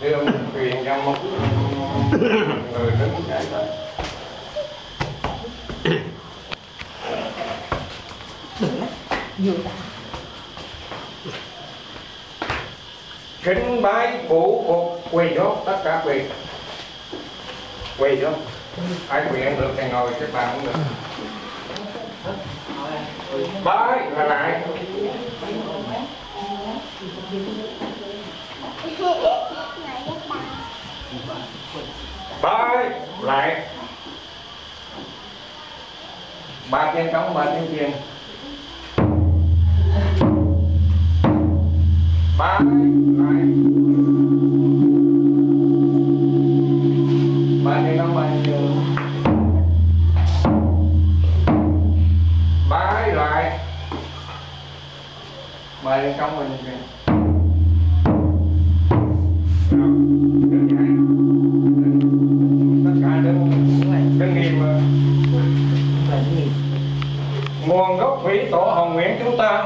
đưa mình truyền cho một người đứng dậy thôi kính bái phủ phục quỳ xuống tất cả quỳ. Quỳ xuống ai quỳ ăn được thì ngồi cái bàn cũng được. Bái là lại. Bái lại. Ba tiếng trống ba tiếng chiên. Bái lại.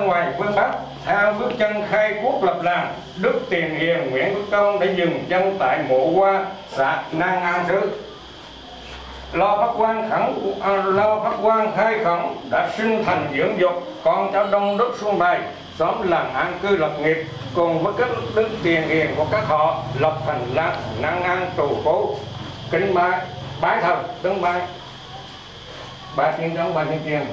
Ngoài phương bắc theo bước chân khai quốc lập làng đức tiền hiền nguyễn quốc công đã dừng chân tại mộ hoa xã Nang an xứ lo phát quan khẩn à, lo phát quan khai khẩn đã sinh thành dưỡng dục con cháu đông đức xuân Bài xóm làng an cư lập nghiệp cùng với các đức tiền hiền của các họ lập thành làng năng an tù cố kính bái bái thần tướng bái. Ba tiếng trống ba tiếng tiền.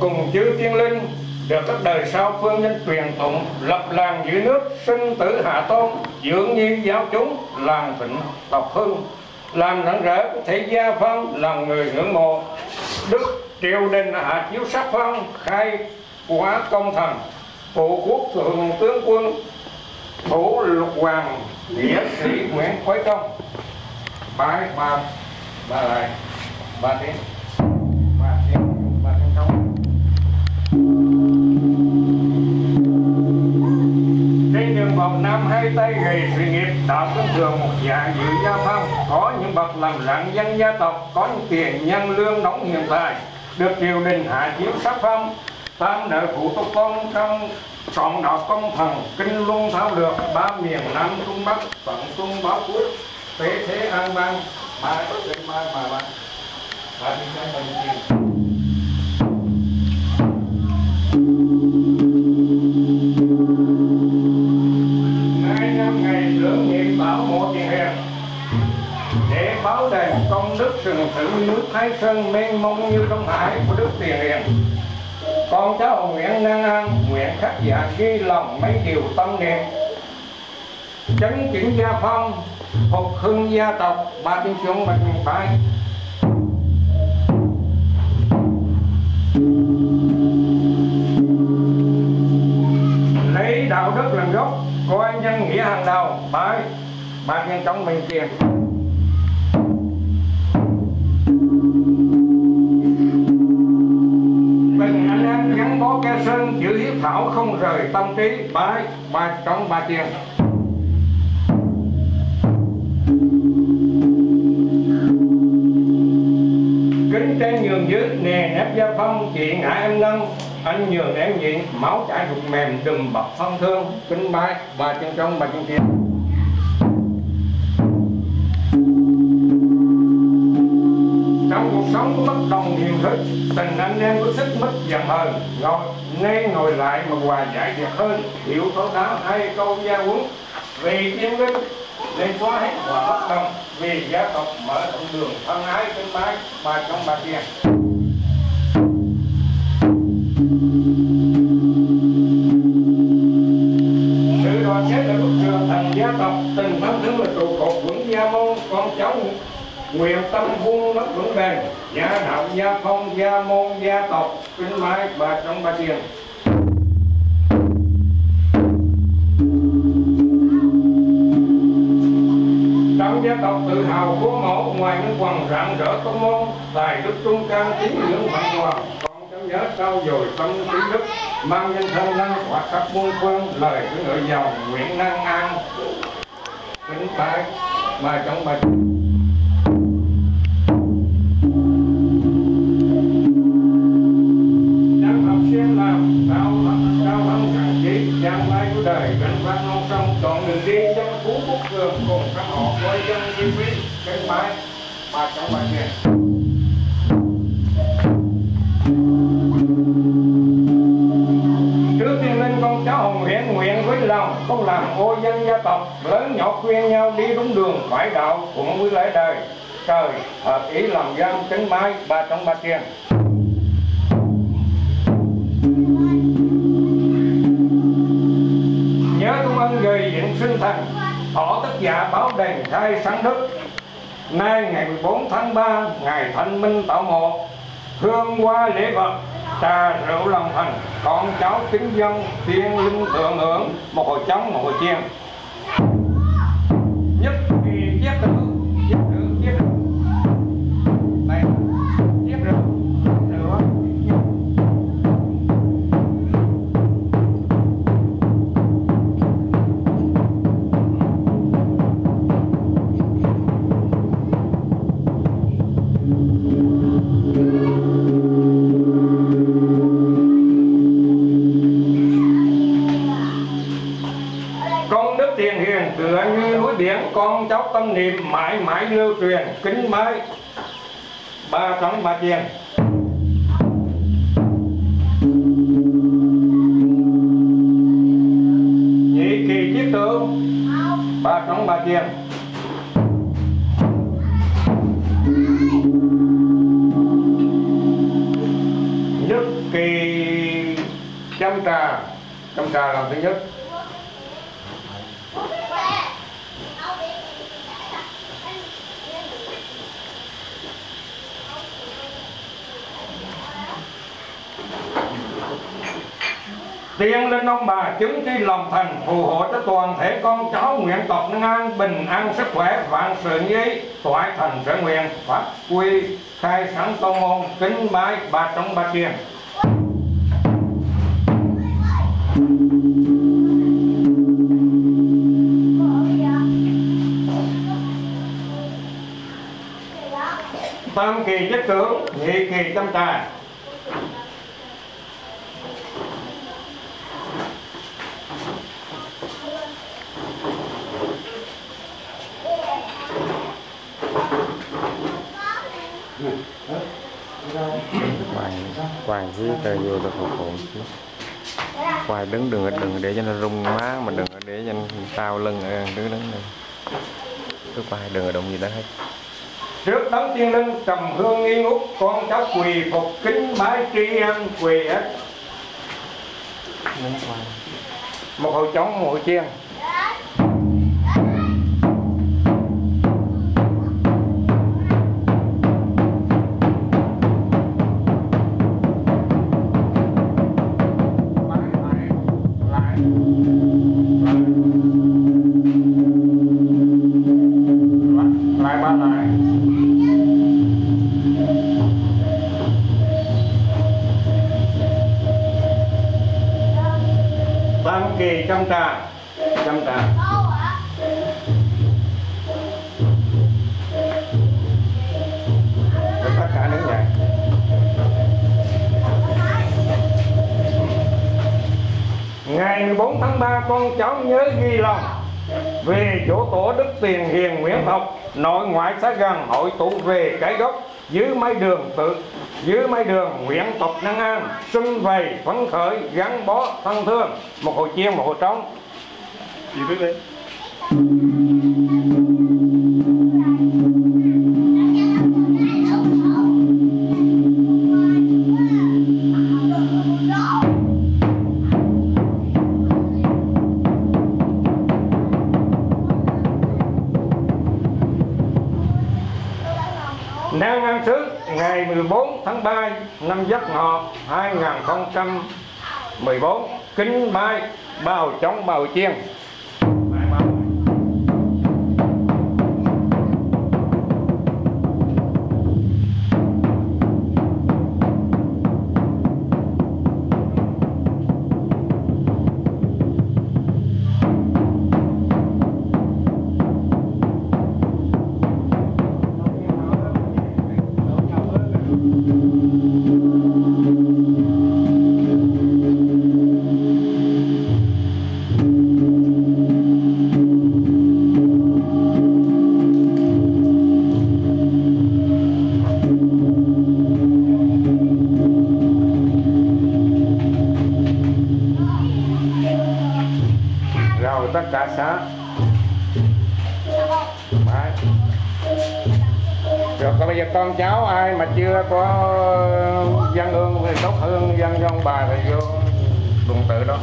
Cùng chư tiên linh, được các đời sau phương nhân truyền tụng, lập làng giữ nước, sinh tử hạ tôn, dưỡng nhi giáo chúng, làng thịnh tộc hưng. Làm rạng rỡ thể gia phong làm người ngưỡng mộ. Đức triều đình hạ chiếu sắc phong, khai quá công thần. Phụ quốc thượng tướng quân, thủ lục hoàng, nghĩa sĩ nguyễn quế công. Bái ba ba lại ba tiếng trên đường bậc nam hai tay gầy sự nghiệp tạo cũng thường một dạng dự gia phong. Có những bậc làm rạng dân gia tộc, có những tiền nhân lương đóng hiện tại. Được triều đình hạ chiếu sắc phong, tam nợ phụ tục công trong chọn đạo công thần. Kinh luân tháo lược ba miền nam trung bắc tận trung báo quốc. Tế thế an bang, ba đến ba mà ba. Ba đi cái bên báo đền công đức sừng thử nước thái sơn mênh mông như trong hải của đức tiền hiền. Con cháu Nguyễn Năng An nguyện khắc dạ ghi lòng mấy điều tâm niệm. Chấn chỉnh gia phong, phục hưng gia tộc ba tiếng chúng mình phải phái đức làm gốc coi nhân nghĩa hàng đầu. Bởi ba nhân trong mình tiền mình anh em gắn bó ca sơn chữ hiếu thảo không rời tâm trí. Bởi ba trong ba tiền. Kính trên nhường dưới, nè nếp gia phong chị ngại em nâng anh nhường em nhịn, máu chảy rụt mềm, đùm bọc phong thương. Kinh bái và chân trong và chân kia. Trong cuộc sống bất đồng hiền thức tình anh em có sức mất dần hơn ngồi nên ngồi lại mà hòa giải được hơn. Hiểu thấu đáo hai câu gia huấn. Vì tiên minh, nên xóa hết hòa bất đồng. Vì gia tộc mở rộng đường, thân ái kinh bái và trong bà kia sự đoàn kết là bức tường thành gia tộc tình thân thương là trụ cột vững gia môn, con cháu nguyện tâm vuông đất vững bền. Gia đạo gia phong, gia môn, gia tộc, kính mãi bà trong bà tiền trong gia tộc tự hào của mẫu, ngoài những quần rạng rỡ công môn, tài đức trung cao tín ngưỡng vạn hoàng nhớ sau dồi tâm trí đức mang danh thân năng quả khắp muôn phương, lời của người giàu nguyễn năng an. Kính bái mà trong bài đang học xem làm sao làm sao ăn càng trí đang lai của đời gánh vác non sông. Chọn đường đi dân phú quốc cường cùng các họ quay dân vi quý kính bái mà trong bài này không làm ô dân gia tộc, lớn nhỏ khuyên nhau đi đúng đường, phải đạo cũng với lễ đời. Trời, hợp ý làm dân chấn mai, ba trong ba tiền nhớ công ân gầy dựng sinh thành thọ tất giả báo đền khai sáng đức nay ngày 14 tháng 3 ngày thanh minh tạo mộ, hương hoa lễ vật trà rượu lòng thành, con cháu kính dân tiên linh thượng hưởng, một hồi trống, một hồi chiên. Con cháu tâm niệm mãi mãi lưu truyền, kính mới. Ba trống ba chiên. Nhị kỳ chiếc tử. Ba trống ba chiên. Nhất kỳ chăm trà. Chăm trà làm thứ nhất. Tiên linh ông bà chứng tri lòng thành phù hộ cho toàn thể con cháu nguyện tộc năng an bình an sức khỏe vạn sự như ý, toại thành sở nguyện phát quy khai sáng tông môn kính bái ba trong ba tiền tam kỳ chất tướng nhị kỳ tâm tài quài quài với tờ vô được phục vụ. Quài đứng đừng đừng để cho nó rung má mà đừng có để cho nó tao lưng đứng đứng này cứ quài đừng động gì đó hết. Trước đấng tiên linh trầm hương nghi ngút con cháu quỳ phục kính bái tri ân quỳ hết. Một hồi trống một hồi chiên trăm trà Rồi tất cả những dậy. Ngày 14 tháng 3 con cháu nhớ ghi lòng về chỗ tổ đức tiền hiền Nguyễn Học nội ngoại xã gần hội tụ về cái gốc dưới mái đường tự, dưới mái đường nguyện tộc năng an xuân vầy phấn khởi, gắn bó thân thương, một hồi chiên một hồi trống. Gì biết đi? Năng An Sứ, ngày 14 tháng 3 năm Giáp Ngọ 2014 kính bay bào chống bào chiên tất cả xã Đấy. rồi, còn bây giờ con cháu ai mà chưa có dân hương thì tốt hương dân cho ông bà thì vô đụng tự đó